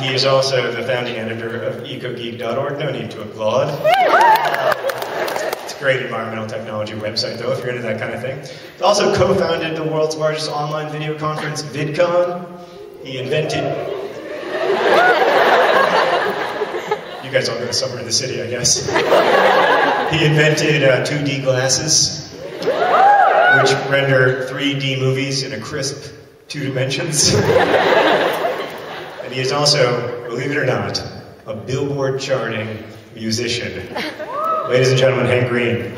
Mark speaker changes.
Speaker 1: he is also the founding editor of ecogeek.org. No need to applaud. It's a great environmental technology website, though, if you're into that kind of thing. He also co-founded the world's largest online video conference, VidCon. He invented... You guys all go to summer in the city, I guess. He invented uh, 2D glasses, which render 3D movies in a crisp two dimensions. he is also, believe it or not, a billboard charting musician. Ladies and gentlemen, Hank Green.